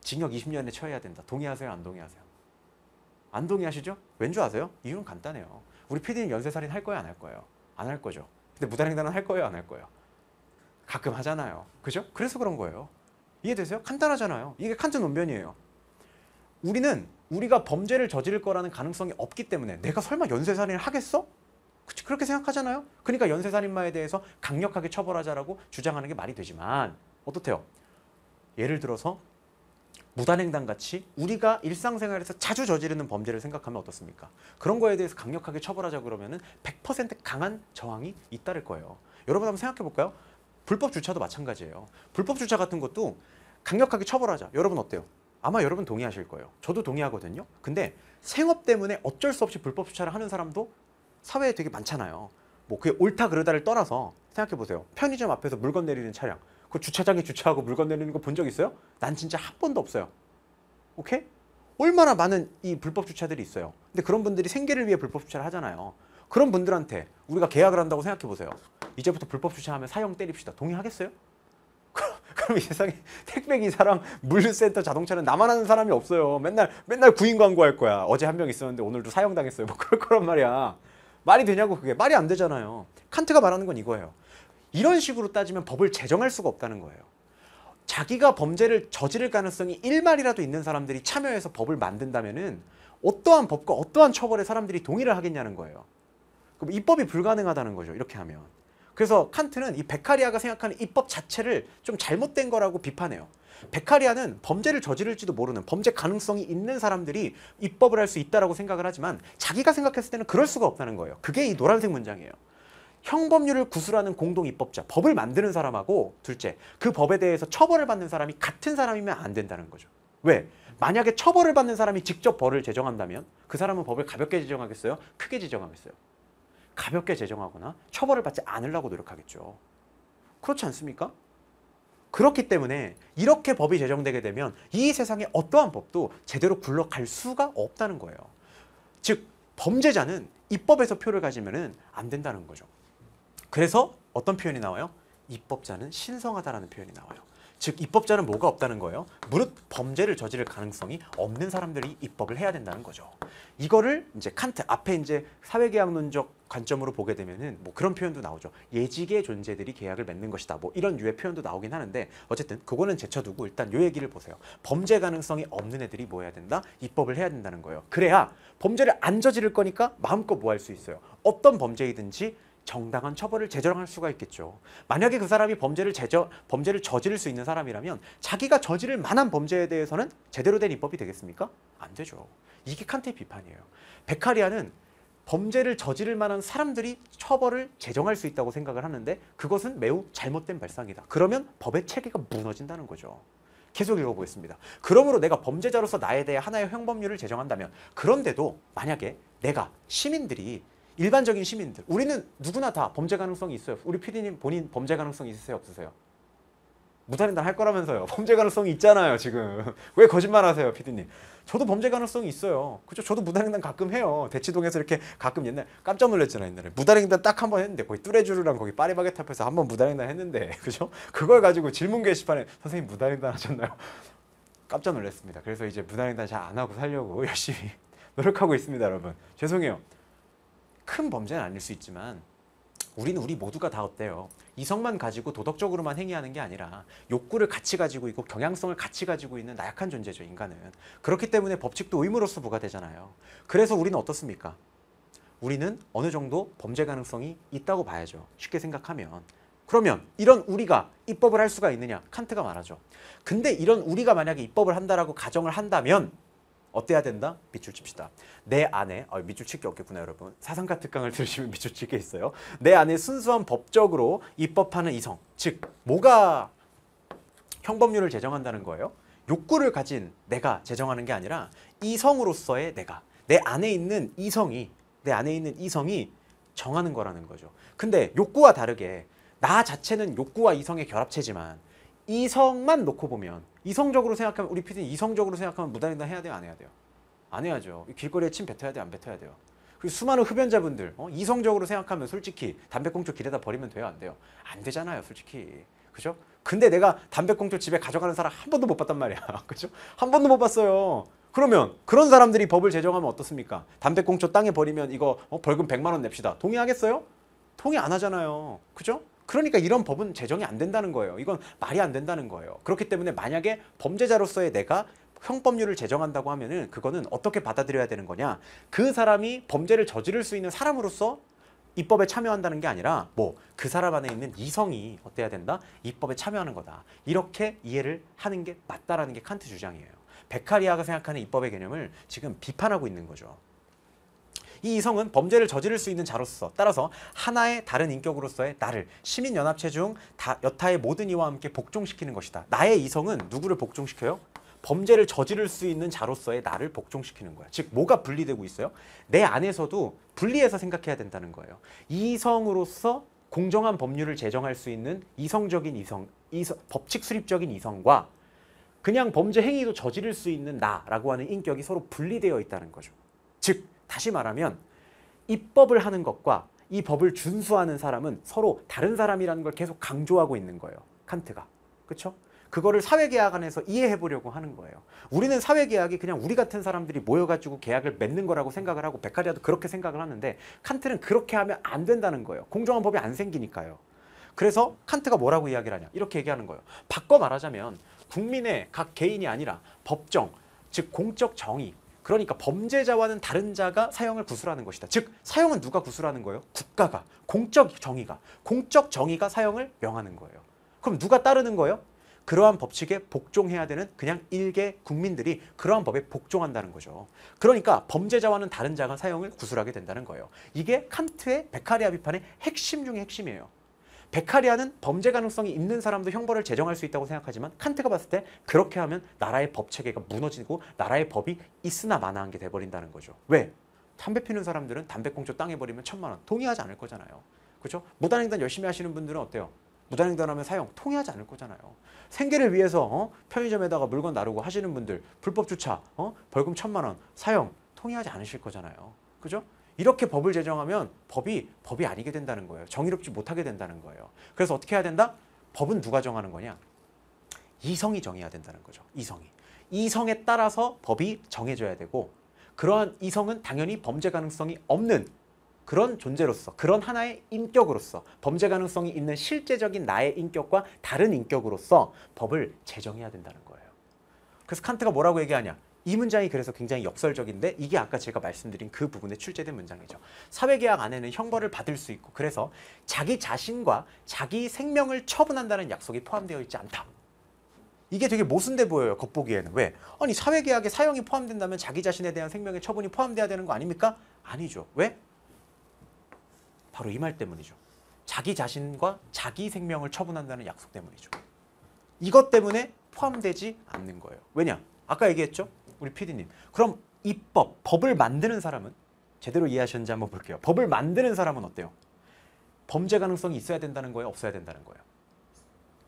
징역 20년에 처해야 된다. 동의하세요? 안 동의하세요? 안 동의하시죠? 왠 줄 아세요? 이유는 간단해요. 우리 PD는 연쇄살인 할 거예요? 안 할 거예요? 안 할 거죠. 근데 무단횡단은 할 거예요? 안 할 거예요? 가끔 하잖아요. 그죠? 그래서 그런 거예요. 이해되세요? 간단하잖아요. 이게 칸트 논변이에요. 우리는 우리가 범죄를 저지를 거라는 가능성이 없기 때문에 내가 설마 연쇄살인을 하겠어? 그치, 그렇게 생각하잖아요. 그러니까 연쇄살인마에 대해서 강력하게 처벌하자라고 주장하는 게 말이 되지만 어떻대요? 예를 들어서 무단횡단 같이 우리가 일상생활에서 자주 저지르는 범죄를 생각하면 어떻습니까? 그런 거에 대해서 강력하게 처벌하자 그러면 은 100% 강한 저항이 잇따를 거예요. 여러분 한번 생각해 볼까요? 불법 주차도 마찬가지예요. 불법 주차 같은 것도 강력하게 처벌하자. 여러분 어때요? 아마 여러분 동의하실 거예요. 저도 동의하거든요. 근데 생업 때문에 어쩔 수 없이 불법 주차를 하는 사람도 사회에 되게 많잖아요. 뭐 그게 옳다 그르다를 떠나서 생각해 보세요. 편의점 앞에서 물건 내리는 차량, 그 주차장에 주차하고 물건 내리는 거 본 적 있어요? 난 진짜 한 번도 없어요. 오케이? 얼마나 많은 이 불법 주차들이 있어요. 근데 그런 분들이 생계를 위해 불법 주차를 하잖아요. 그런 분들한테 우리가 계약을 한다고 생각해 보세요. 이제부터 불법 주차하면 사형 때립시다. 동의하겠어요? 그럼 이 세상에 택배 기사랑 물류센터 자동차는 나만 하는 사람이 없어요. 맨날 맨날 구인 광고할 거야. 어제 한 명 있었는데 오늘도 사형 당했어요. 뭐 그럴 거란 말이야. 말이 되냐고 그게 말이 안 되잖아요. 칸트가 말하는 건 이거예요. 이런 식으로 따지면 법을 제정할 수가 없다는 거예요. 자기가 범죄를 저지를 가능성이 1말이라도 있는 사람들이 참여해서 법을 만든다면은 어떠한 법과 어떠한 처벌에 사람들이 동의를 하겠냐는 거예요. 그럼 입법이 불가능하다는 거죠. 이렇게 하면. 그래서 칸트는 이 베카리아가 생각하는 입법 자체를 좀 잘못된 거라고 비판해요. 베카리아는 범죄를 저지를지도 모르는 범죄 가능성이 있는 사람들이 입법을 할 수 있다라고 생각을 하지만 자기가 생각했을 때는 그럴 수가 없다는 거예요. 그게 이 노란색 문장이에요. 형법률을 구술하는 공동 입법자, 법을 만드는 사람하고 둘째, 그 법에 대해서 처벌을 받는 사람이 같은 사람이면 안 된다는 거죠. 왜? 만약에 처벌을 받는 사람이 직접 벌을 제정한다면 그 사람은 법을 가볍게 제정하겠어요? 크게 제정하겠어요? 가볍게 제정하거나 처벌을 받지 않으려고 노력하겠죠. 그렇지 않습니까? 그렇기 때문에 이렇게 법이 제정되게 되면 이 세상에 어떠한 법도 제대로 굴러갈 수가 없다는 거예요. 즉 범죄자는 입법에서 표를 가지면은 안 된다는 거죠. 그래서 어떤 표현이 나와요? 입법자는 신성하다라는 표현이 나와요. 즉 입법자는 뭐가 없다는 거예요? 무릇 범죄를 저지를 가능성이 없는 사람들이 입법을 해야 된다는 거죠. 이거를 이제 칸트 앞에 이제 사회계약론적 관점으로 보게 되면은 뭐 그런 표현도 나오죠. 예직의 존재들이 계약을 맺는 것이다. 뭐 이런 유의 표현도 나오긴 하는데 어쨌든 그거는 제쳐두고 일단 요 얘기를 보세요. 범죄 가능성이 없는 애들이 뭐 해야 된다? 입법을 해야 된다는 거예요. 그래야 범죄를 안 저지를 거니까 마음껏 뭐 할 수 있어요. 어떤 범죄이든지 정당한 처벌을 제정할 수가 있겠죠. 만약에 그 사람이 범죄를 제저, 범죄를 저지를 수 있는 사람이라면 자기가 저지를 만한 범죄에 대해서는 제대로 된 입법이 되겠습니까? 안 되죠. 이게 칸트의 비판이에요. 베카리아는 범죄를 저지를 만한 사람들이 처벌을 제정할 수 있다고 생각을 하는데 그것은 매우 잘못된 발상이다. 그러면 법의 체계가 무너진다는 거죠. 계속 읽어보겠습니다. 그러므로 내가 범죄자로서 나에 대해 하나의 형법률을 제정한다면 그런데도 만약에 내가 시민들이 일반적인 시민들 우리는 누구나 다 범죄 가능성이 있어요. 우리 PD님 본인 범죄 가능성 있으세요 없으세요? 무단횡단 할 거라면서요. 범죄 가능성이 있잖아요 지금. 왜 거짓말 하세요 PD님? 저도 범죄 가능성이 있어요. 그죠? 저도 무단횡단 가끔 해요. 대치동에서 이렇게 가끔 옛날 깜짝 놀랐잖아요 옛날에 무단횡단 딱 한 번 했는데 거기 뚜레쥬르랑 거기 파리바게트 앞에서 한 번 무단횡단 했는데 그죠? 그걸 가지고 질문 게시판에 선생님 무단횡단 하셨나요? 깜짝 놀랐습니다. 그래서 이제 무단횡단 잘 안 하고 살려고 열심히 노력하고 있습니다 여러분. 죄송해요. 큰 범죄는 아닐 수 있지만 우리는 우리 모두가 다 어때요? 이성만 가지고 도덕적으로만 행위하는 게 아니라 욕구를 같이 가지고 있고 경향성을 같이 가지고 있는 나약한 존재죠 인간은. 그렇기 때문에 법칙도 의무로서 부과되잖아요. 그래서 우리는 어떻습니까? 우리는 어느 정도 범죄 가능성이 있다고 봐야죠. 쉽게 생각하면. 그러면 이런 우리가 입법을 할 수가 있느냐? 칸트가 말하죠. 근데 이런 우리가 만약에 입법을 한다라고 가정을 한다면 어때야 된다? 밑줄 칩시다. 내 안에 어, 밑줄 칠 게 없겠구나 여러분. 사상가 특강을 들으시면 밑줄 칠 게 있어요. 내 안에 순수한 법적으로 입법하는 이성, 즉 뭐가 형법률을 제정한다는 거예요? 욕구를 가진 내가 제정하는 게 아니라 이성으로서의 내가 내 안에 있는 이성이 내 안에 있는 이성이 정하는 거라는 거죠. 근데 욕구와 다르게 나 자체는 욕구와 이성의 결합체지만 이성만 놓고 보면 이성적으로 생각하면 우리 PD는 이성적으로 생각하면 무단횡단 해야 돼요 안 해야 돼요? 안 해야죠. 길거리에 침 뱉어야 돼요 안 뱉어야 돼요? 그리고 수많은 흡연자분들 어? 이성적으로 생각하면 솔직히 담배꽁초 길에다 버리면 돼요 안 돼요? 안 되잖아요 솔직히. 그죠? 근데 내가 담배꽁초 집에 가져가는 사람 한 번도 못 봤단 말이야. 그죠? 한 번도 못 봤어요. 그러면 그런 사람들이 법을 제정하면 어떻습니까? 담배꽁초 땅에 버리면 이거 어, 벌금 100만 원 냅시다. 동의하겠어요? 동의 안 하잖아요. 그죠? 그러니까 이런 법은 제정이 안 된다는 거예요. 이건 말이 안 된다는 거예요. 그렇기 때문에 만약에 범죄자로서의 내가 형법률을 제정한다고 하면은 그거는 어떻게 받아들여야 되는 거냐? 그 사람이 범죄를 저지를 수 있는 사람으로서 입법에 참여한다는 게 아니라 뭐 그 사람 안에 있는 이성이 어때야 된다? 입법에 참여하는 거다. 이렇게 이해를 하는 게 맞다라는 게 칸트 주장이에요. 베카리아가 생각하는 입법의 개념을 지금 비판하고 있는 거죠. 이 이성은 범죄를 저지를 수 있는 자로서 따라서 하나의 다른 인격으로서의 나를 시민연합체 중 다, 여타의 모든 이와 함께 복종시키는 것이다. 나의 이성은 누구를 복종시켜요? 범죄를 저지를 수 있는 자로서의 나를 복종시키는 거야. 즉 뭐가 분리되고 있어요? 내 안에서도 분리해서 생각해야 된다는 거예요. 이성으로서 공정한 법률을 제정할 수 있는 이성적인 이성, 이성 법칙 수립적인 이성과 그냥 범죄 행위도 저지를 수 있는 나라고 하는 인격이 서로 분리되어 있다는 거죠. 즉 다시 말하면 입법을 하는 것과 이 법을 준수하는 사람은 서로 다른 사람이라는 걸 계속 강조하고 있는 거예요. 칸트가. 그렇죠? 그거를 사회계약 안에서 이해해 보려고 하는 거예요. 우리는 사회계약이 그냥 우리 같은 사람들이 모여가지고 계약을 맺는 거라고 생각을 하고 베카리아도 그렇게 생각을 하는데 칸트는 그렇게 하면 안 된다는 거예요. 공정한 법이 안 생기니까요. 그래서 칸트가 뭐라고 이야기를 하냐 이렇게 얘기하는 거예요. 바꿔 말하자면 국민의 각 개인이 아니라 법정 즉 공적 정의 그러니까 범죄자와는 다른 자가 사형을 구술하는 것이다. 즉 사형은 누가 구술하는 거예요? 국가가 공적 정의가 공적 정의가 사형을 명하는 거예요. 그럼 누가 따르는 거예요? 그러한 법칙에 복종해야 되는 그냥 일개 국민들이 그러한 법에 복종한다는 거죠. 그러니까 범죄자와는 다른 자가 사형을 구술하게 된다는 거예요. 이게 칸트의 베카리아 비판의 핵심 중의 핵심이에요. 베카리아는 범죄 가능성이 있는 사람도 형벌을 제정할 수 있다고 생각하지만 칸트가 봤을 때 그렇게 하면 나라의 법 체계가 무너지고 나라의 법이 있으나 마나한 게 돼버린다는 거죠. 왜? 담배 피는 사람들은 담배꽁초 땅에 버리면 천만 원 동의하지 않을 거잖아요. 그렇죠? 무단횡단 열심히 하시는 분들은 어때요? 무단횡단하면 사형 통해하지 않을 거잖아요. 생계를 위해서 어? 편의점에다가 물건 나르고 하시는 분들 불법 주차 어? 벌금 천만 원 사형 통해하지 않으실 거잖아요. 그죠? 이렇게 법을 제정하면 법이 법이 아니게 된다는 거예요. 정의롭지 못하게 된다는 거예요. 그래서 어떻게 해야 된다? 법은 누가 정하는 거냐? 이성이 정해야 된다는 거죠. 이성이. 이성에 따라서 법이 정해져야 되고 그러한 이성은 당연히 범죄 가능성이 없는 그런 존재로서 그런 하나의 인격으로서 범죄 가능성이 있는 실제적인 나의 인격과 다른 인격으로서 법을 제정해야 된다는 거예요. 그래서 칸트가 뭐라고 얘기하냐? 이 문장이 그래서 굉장히 역설적인데 이게 아까 제가 말씀드린 그 부분에 출제된 문장이죠. 사회계약 안에는 형벌을 받을 수 있고 그래서 자기 자신과 자기 생명을 처분한다는 약속이 포함되어 있지 않다. 이게 되게 모순돼 보여요. 겉보기에는. 왜? 아니 사회계약에 사형이 포함된다면 자기 자신에 대한 생명의 처분이 포함돼야 되는 거 아닙니까? 아니죠. 왜? 바로 이 말 때문이죠. 자기 자신과 자기 생명을 처분한다는 약속 때문이죠. 이것 때문에 포함되지 않는 거예요. 왜냐? 아까 얘기했죠? 우리 PD님. 그럼 입법, 법을 만드는 사람은 제대로 이해하셨는지 한번 볼게요. 법을 만드는 사람은 어때요? 범죄 가능성이 있어야 된다는 거예요? 없어야 된다는 거예요?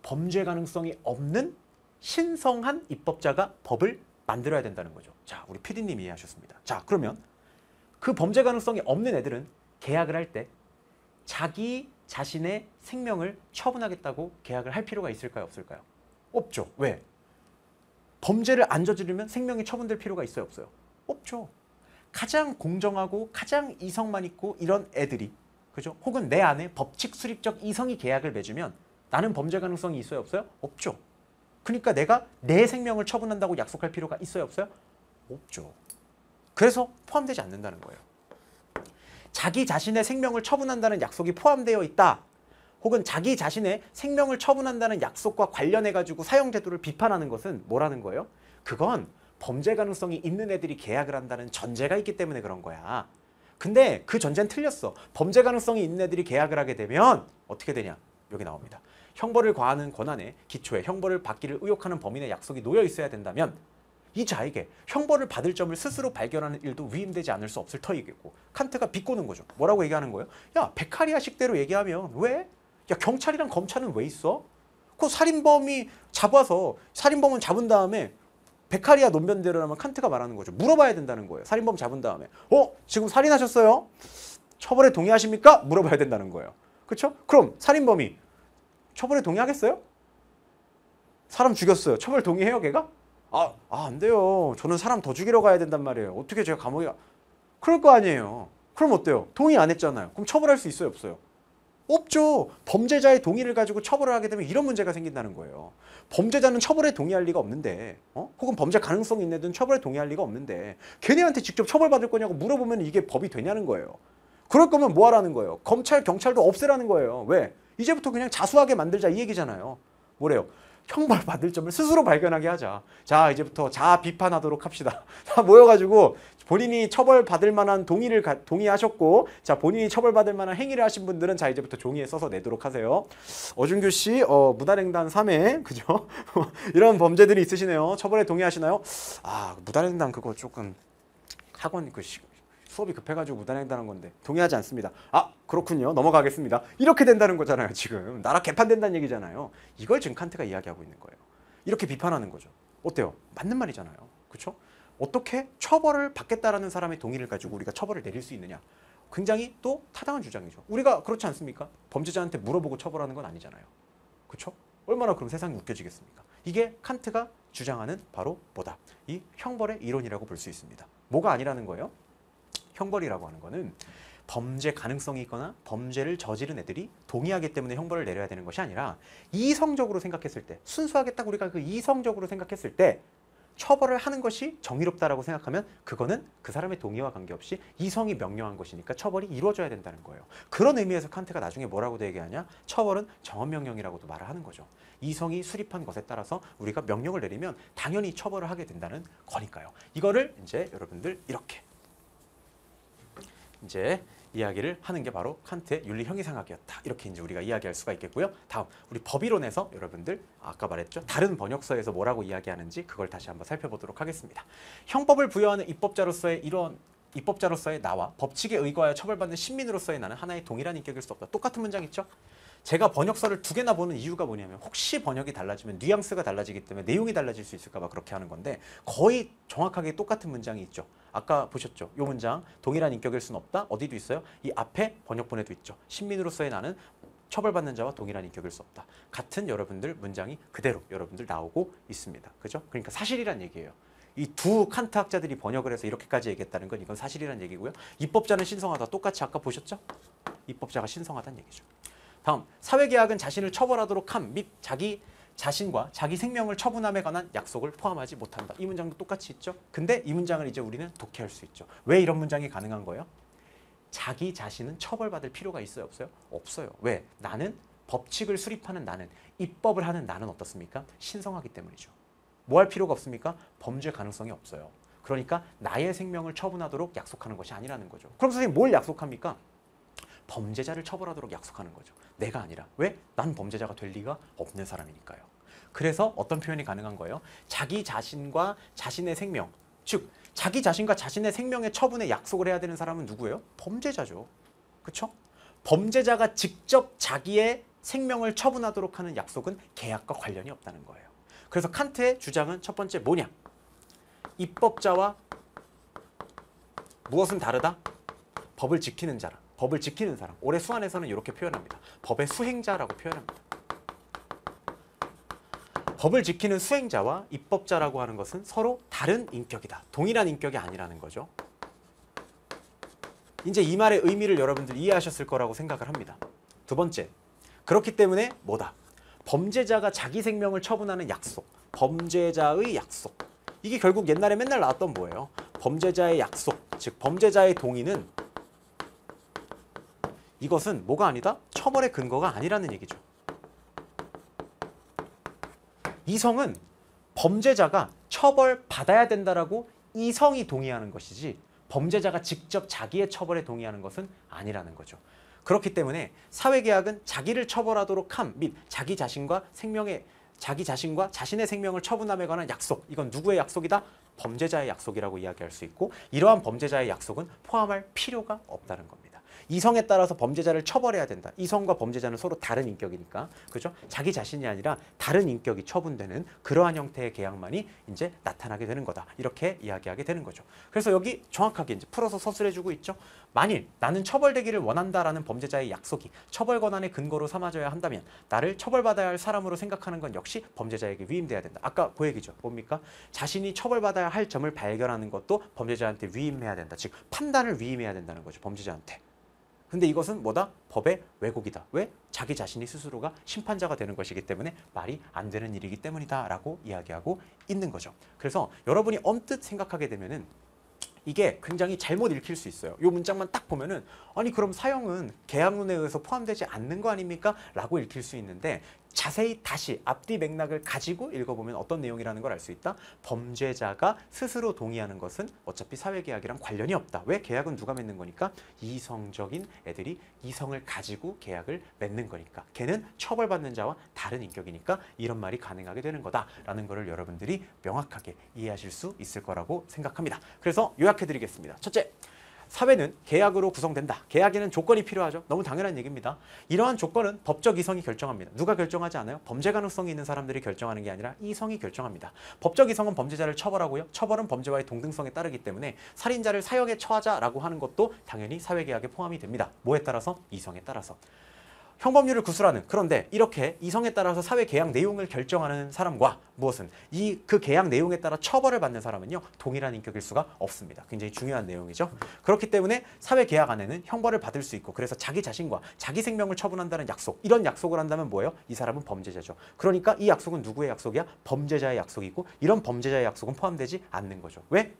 범죄 가능성이 없는 신성한 입법자가 법을 만들어야 된다는 거죠. 자, 우리 PD님 이해하셨습니다. 자, 그러면 그 범죄 가능성이 없는 애들은 계약을 할 때 자기 자신의 생명을 처분하겠다고 계약을 할 필요가 있을까요? 없을까요? 없죠. 왜? 범죄를 안 저지르면 생명이 처분될 필요가 있어요? 없어요? 없죠. 가장 공정하고 가장 이성만 있고 이런 애들이 그죠? 혹은 내 안에 법칙 수립적 이성이 계약을 맺으면 나는 범죄 가능성이 있어요? 없어요? 없죠. 그러니까 내가 내 생명을 처분한다고 약속할 필요가 있어요? 없어요? 없죠. 그래서 포함되지 않는다는 거예요. 자기 자신의 생명을 처분한다는 약속이 포함되어 있다. 혹은 자기 자신의 생명을 처분한다는 약속과 관련해 가지고 사형 제도를 비판하는 것은 뭐라는 거예요? 그건 범죄 가능성이 있는 애들이 계약을 한다는 전제가 있기 때문에 그런 거야. 근데 그 전제는 틀렸어. 범죄 가능성이 있는 애들이 계약을 하게 되면 어떻게 되냐? 여기 나옵니다. 형벌을 과하는 권한에 기초에 형벌을 받기를 의혹하는 범인의 약속이 놓여 있어야 된다면 이 자에게 형벌을 받을 점을 스스로 발견하는 일도 위임되지 않을 수 없을 터이겠고 칸트가 비꼬는 거죠. 뭐라고 얘기하는 거예요? 야 베카리아식대로 얘기하면 왜? 야 경찰이랑 검찰은 왜 있어? 그 살인범이 잡아서 살인범은 잡은 다음에 베카리아 논변대로라면 칸트가 말하는 거죠. 물어봐야 된다는 거예요. 살인범 잡은 다음에 어 지금 살인하셨어요? 처벌에 동의하십니까? 물어봐야 된다는 거예요. 그렇죠? 그럼 살인범이 처벌에 동의하겠어요? 사람 죽였어요. 처벌 동의해요, 걔가? 아, 아, 안 돼요. 저는 사람 더 죽이러 가야 된단 말이에요. 어떻게 제가 감옥에 가... 그럴 거 아니에요. 그럼 어때요? 동의 안 했잖아요. 그럼 처벌할 수 있어요, 없어요? 없죠. 범죄자의 동의를 가지고 처벌을 하게 되면 이런 문제가 생긴다는 거예요. 범죄자는 처벌에 동의할 리가 없는데, 어? 혹은 범죄 가능성이 있는 애들은 처벌에 동의할 리가 없는데, 걔네한테 직접 처벌받을 거냐고 물어보면 이게 법이 되냐는 거예요. 그럴 거면 뭐 하라는 거예요? 검찰, 경찰도 없애라는 거예요. 왜? 이제부터 그냥 자수하게 만들자 이 얘기잖아요. 뭐래요? 형벌 받을 점을 스스로 발견하게 하자. 자, 이제부터 자아 비판하도록 합시다. 다 모여가지고 본인이 처벌 받을 만한 동의를 가, 동의하셨고, 자 본인이 처벌 받을 만한 행위를 하신 분들은 자 이제부터 종이에 써서 내도록 하세요. 어준규 씨, 어, 무단횡단 3회, 그죠? 이런 범죄들이 있으시네요. 처벌에 동의하시나요? 아, 무단횡단 그거 조금 학원 그 시, 수업이 급해가지고 무단횡단한 건데 동의하지 않습니다. 아 그렇군요. 넘어가겠습니다. 이렇게 된다는 거잖아요. 지금 나라 개판된다는 얘기잖아요. 이걸 지금 칸트가 이야기하고 있는 거예요. 이렇게 비판하는 거죠. 어때요? 맞는 말이잖아요. 그렇죠? 어떻게 처벌을 받겠다라는 사람의 동의를 가지고 우리가 처벌을 내릴 수 있느냐? 굉장히 또 타당한 주장이죠. 우리가 그렇지 않습니까? 범죄자한테 물어보고 처벌하는 건 아니잖아요. 그렇죠? 얼마나 그럼 세상이 웃겨지겠습니까? 이게 칸트가 주장하는 바로 뭐다? 이 형벌의 이론이라고 볼 수 있습니다. 뭐가 아니라는 거예요? 형벌이라고 하는 거는 범죄 가능성이 있거나 범죄를 저지른 애들이 동의하기 때문에 형벌을 내려야 되는 것이 아니라 이성적으로 생각했을 때 순수하게 딱 우리가 그 이성적으로 생각했을 때 처벌을 하는 것이 정의롭다라고 생각하면 그거는 그 사람의 동의와 관계없이 이성이 명령한 것이니까 처벌이 이루어져야 된다는 거예요. 그런 의미에서 칸트가 나중에 뭐라고 얘기하냐? 처벌은 정언명령이라고도 말을 하는 거죠. 이성이 수립한 것에 따라서 우리가 명령을 내리면 당연히 처벌을 하게 된다는 거니까요. 이거를 이제 여러분들 이렇게 이제 이야기를 하는 게 바로 칸트의 윤리 형이상학이었다. 이렇게 이제 우리가 이야기할 수가 있겠고요. 다음 우리 법이론에서 여러분들 아까 말했죠. 다른 번역서에서 뭐라고 이야기하는지 그걸 다시 한번 살펴보도록 하겠습니다. 형법을 부여하는 입법자로서의 이런 입법자로서의 나와 법칙에 의거하여 처벌받는 신민으로서의 나는 하나의 동일한 인격일 수 없다. 똑같은 문장 있죠? 제가 번역서를 두 개나 보는 이유가 뭐냐면 혹시 번역이 달라지면 뉘앙스가 달라지기 때문에 내용이 달라질 수 있을까 봐 그렇게 하는 건데 거의 정확하게 똑같은 문장이 있죠. 아까 보셨죠? 이 문장 동일한 인격일 수는 없다. 어디도 있어요? 이 앞에 번역본에도 있죠. 신민으로서의 나는 처벌받는 자와 동일한 인격일 수 없다. 같은 여러분들 문장이 그대로 여러분들 나오고 있습니다. 그죠? 그러니까 사실이란 얘기예요. 이 두 칸트 학자들이 번역을 해서 이렇게까지 얘기했다는 건 이건 사실이란 얘기고요. 입법자는 신성하다. 똑같이 아까 보셨죠? 입법자가 신성하다는 얘기죠. 다음 사회계약은 자신을 처벌하도록 함 및 자기 자신과 자기 생명을 처분함에 관한 약속을 포함하지 못한다. 이 문장도 똑같이 있죠. 근데 이 문장을 이제 우리는 독해할 수 있죠. 왜 이런 문장이 가능한 거예요? 자기 자신은 처벌받을 필요가 있어요, 없어요? 없어요. 왜? 나는 법칙을 수립하는 나는 입법을 하는 나는 어떻습니까? 신성하기 때문이죠. 뭐 할 필요가 없습니까? 범죄 가능성이 없어요. 그러니까 나의 생명을 처분하도록 약속하는 것이 아니라는 거죠. 그럼 선생님 뭘 약속합니까? 범죄자를 처벌하도록 약속하는 거죠. 내가 아니라. 왜? 난 범죄자가 될 리가 없는 사람이니까요. 그래서 어떤 표현이 가능한 거예요? 자기 자신과 자신의 생명, 즉 자기 자신과 자신의 생명의 처분에 약속을 해야 되는 사람은 누구예요? 범죄자죠. 그렇죠? 범죄자가 직접 자기의 생명을 처분하도록 하는 약속은 계약과 관련이 없다는 거예요. 그래서 칸트의 주장은 첫 번째 뭐냐? 입법자와 무엇은 다르다? 법을 지키는 자라. 법을 지키는 사람. 올해 수안에서는 이렇게 표현합니다. 법의 수행자라고 표현합니다. 법을 지키는 수행자와 입법자라고 하는 것은 서로 다른 인격이다. 동일한 인격이 아니라는 거죠. 이제 이 말의 의미를 여러분들 이해하셨을 거라고 생각을 합니다. 두 번째, 그렇기 때문에 뭐다? 범죄자가 자기 생명을 처분하는 약속, 범죄자의 약속. 이게 결국 옛날에 맨날 나왔던 뭐예요? 범죄자의 약속, 즉 범죄자의 동의는 이것은 뭐가 아니다? 처벌의 근거가 아니라는 얘기죠. 이성은 범죄자가 처벌받아야 된다라고 이성이 동의하는 것이지 범죄자가 직접 자기의 처벌에 동의하는 것은 아니라는 거죠. 그렇기 때문에 사회계약은 자기를 처벌하도록 함 및 자기 자신과 생명의 자기 자신과 자신의 생명을 처분함에 관한 약속 이건 누구의 약속이다? 범죄자의 약속이라고 이야기할 수 있고 이러한 범죄자의 약속은 포함할 필요가 없다는 겁니다. 이성에 따라서 범죄자를 처벌해야 된다. 이성과 범죄자는 서로 다른 인격이니까. 그죠? 자기 자신이 아니라 다른 인격이 처분되는 그러한 형태의 계약만이 이제 나타나게 되는 거다. 이렇게 이야기하게 되는 거죠. 그래서 여기 정확하게 이제 풀어서 서술해 주고 있죠. 만일 나는 처벌되기를 원한다라는 범죄자의 약속이 처벌 권한의 근거로 삼아져야 한다면 나를 처벌받아야 할 사람으로 생각하는 건 역시 범죄자에게 위임돼야 된다. 아까 그 얘기죠. 뭡니까? 자신이 처벌받아야 할 점을 발견하는 것도 범죄자한테 위임해야 된다. 즉 판단을 위임해야 된다는 거죠. 범죄자한테. 근데 이것은 뭐다? 법의 왜곡이다. 왜? 자기 자신이 스스로가 심판자가 되는 것이기 때문에 말이 안 되는 일이기 때문이다 라고 이야기하고 있는 거죠. 그래서 여러분이 엄뜻 생각하게 되면은 이게 굉장히 잘못 읽힐 수 있어요. 이 문장만 딱 보면은 아니 그럼 사형은 계약론에 의해서 포함되지 않는 거 아닙니까? 라고 읽힐 수 있는데 자세히 다시 앞뒤 맥락을 가지고 읽어보면 어떤 내용이라는 걸 알 수 있다. 범죄자가 스스로 동의하는 것은 어차피 사회계약이랑 관련이 없다. 왜? 계약은 누가 맺는 거니까? 이성적인 애들이 이성을 가지고 계약을 맺는 거니까. 걔는 처벌받는 자와 다른 인격이니까 이런 말이 가능하게 되는 거다라는 거를 여러분들이 명확하게 이해하실 수 있을 거라고 생각합니다. 그래서 요약해드리겠습니다. 첫째, 사회는 계약으로 구성된다. 계약에는 조건이 필요하죠. 너무 당연한 얘기입니다. 이러한 조건은 법적 이성이 결정합니다. 누가 결정하지 않아요? 범죄 가능성이 있는 사람들이 결정하는 게 아니라 이성이 결정합니다. 법적 이성은 범죄자를 처벌하고요. 처벌은 범죄와의 동등성에 따르기 때문에 살인자를 사형에 처하자라고 하는 것도 당연히 사회계약에 포함이 됩니다. 뭐에 따라서? 이성에 따라서. 형법률을 구술하는 그런데 이렇게 이성에 따라서 사회 계약 내용을 결정하는 사람과 무엇은 이 그 계약 내용에 따라 처벌을 받는 사람은요 동일한 인격일 수가 없습니다. 굉장히 중요한 내용이죠. 그렇기 때문에 사회 계약 안에는 형벌을 받을 수 있고 그래서 자기 자신과 자기 생명을 처분한다는 약속 이런 약속을 한다면 뭐예요? 이 사람은 범죄자죠. 그러니까 이 약속은 누구의 약속이야? 범죄자의 약속이고 이런 범죄자의 약속은 포함되지 않는 거죠. 왜?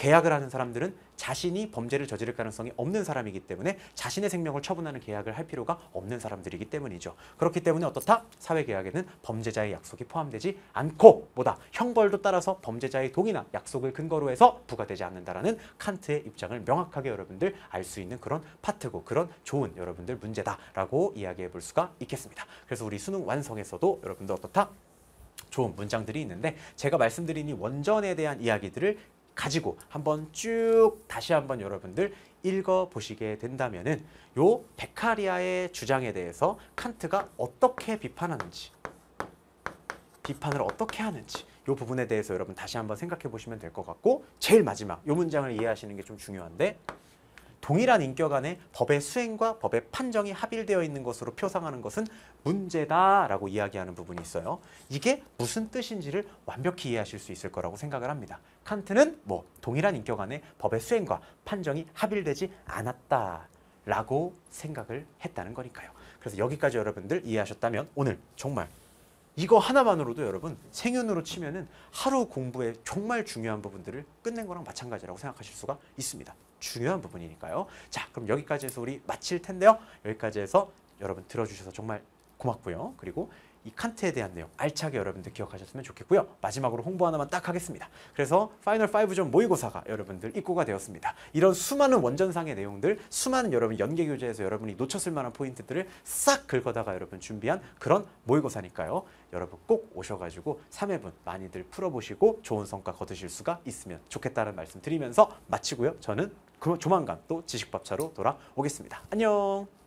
계약을 하는 사람들은 자신이 범죄를 저지를 가능성이 없는 사람이기 때문에 자신의 생명을 처분하는 계약을 할 필요가 없는 사람들이기 때문이죠. 그렇기 때문에 어떻다? 사회계약에는 범죄자의 약속이 포함되지 않고 뭐다? 형벌도 따라서 범죄자의 동의나 약속을 근거로 해서 부과되지 않는다라는 칸트의 입장을 명확하게 여러분들 알 수 있는 그런 파트고 그런 좋은 여러분들 문제다라고 이야기해 볼 수가 있겠습니다. 그래서 우리 수능 완성에서도 여러분들 어떻다? 좋은 문장들이 있는데 제가 말씀드린 이 원전에 대한 이야기들을 가지고 한번 쭉 다시 한번 여러분들 읽어 보시게 된다면은 요 베카리아의 주장에 대해서 칸트가 어떻게 비판하는지 비판을 어떻게 하는지 요 부분에 대해서 여러분 다시 한번 생각해 보시면 될 것 같고 제일 마지막 요 문장을 이해하시는 게 좀 중요한데 동일한 인격 안에 법의 수행과 법의 판정이 합일되어 있는 것으로 표상하는 것은 문제다라고 이야기하는 부분이 있어요. 이게 무슨 뜻인지를 완벽히 이해하실 수 있을 거라고 생각을 합니다. 칸트는 뭐 동일한 인격 안에 법의 수행과 판정이 합일되지 않았다라고 생각을 했다는 거니까요. 그래서 여기까지 여러분들 이해하셨다면 오늘 정말 이거 하나만으로도 여러분 생윤으로 치면은 하루 공부에 정말 중요한 부분들을 끝낸 거랑 마찬가지라고 생각하실 수가 있습니다. 중요한 부분이니까요. 자, 그럼 여기까지 해서 우리 마칠 텐데요. 여기까지 해서 여러분 들어주셔서 정말 고맙고요. 그리고 이 칸트에 대한 내용 알차게 여러분들 기억하셨으면 좋겠고요. 마지막으로 홍보 하나만 딱 하겠습니다. 그래서 파이널 5점 모의고사가 여러분들 입고가 되었습니다. 이런 수많은 원전상의 내용들, 수많은 여러분 연계 교재에서 여러분이 놓쳤을 만한 포인트들을 싹 긁어다가 여러분 준비한 그런 모의고사니까요. 여러분 꼭 오셔가지고 3회분 많이들 풀어보시고 좋은 성과 거두실 수가 있으면 좋겠다는 말씀 드리면서 마치고요. 저는 그 조만간 또 지식밥차로 돌아오겠습니다. 안녕.